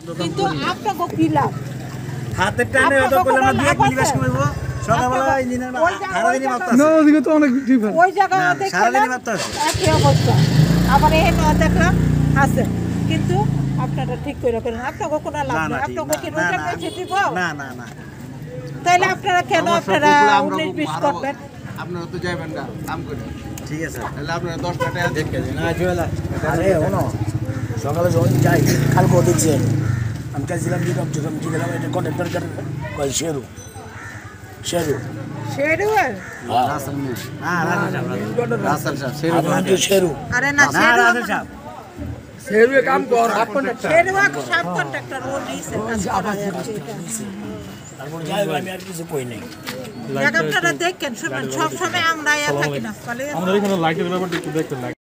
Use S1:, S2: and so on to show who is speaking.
S1: কিন্তু আপনাকে কি লাভ
S2: হাতের টানে হয়তো করলাম না দিয়ে মিলিবাস করব সকালবেলা ইঞ্জিনের সারাদিনই মাপতে
S3: না ওদিকে তো অনেক ডিফারেন্ট
S1: ওই জায়গা
S2: সারাদিনই মাপতে আছে।
S1: একই অবস্থা। আবার এই ন দেখলাম আছে। কিন্তু আপনারা ঠিক করে করেন আপনাকে কোনো লাভ
S2: না
S1: নেই। আপনাকে কি রোজা পেয়েছে দিব?
S2: না না না।
S1: তাইলে আপনারা কেন আপনারা উনিশ বিশ করবেন?
S4: আপনারা তো যাবেন না কাম করে
S2: ঠিক আছে।
S4: তাহলে আপনারা দশটা টাকা দেখে দিন
S2: না জুয়েলা
S5: আরে শোনো সকালে যখন যাই কালকে দেখছি আমি চাইছিলাম দিলাম এটা কন্ট্রাক্টর কয় শেরু। শেরু।
S2: না সাহেব
S1: সাব কন্ট্রাক্টর ও নিছে।
S5: তারপর যাই আমি আর কিছু কই নাই।
S1: দেখেন সব সময় আমরা থাকি না বলে
S3: এখানে লাইটের ব্যাপারটা একটু দেখতে লাগে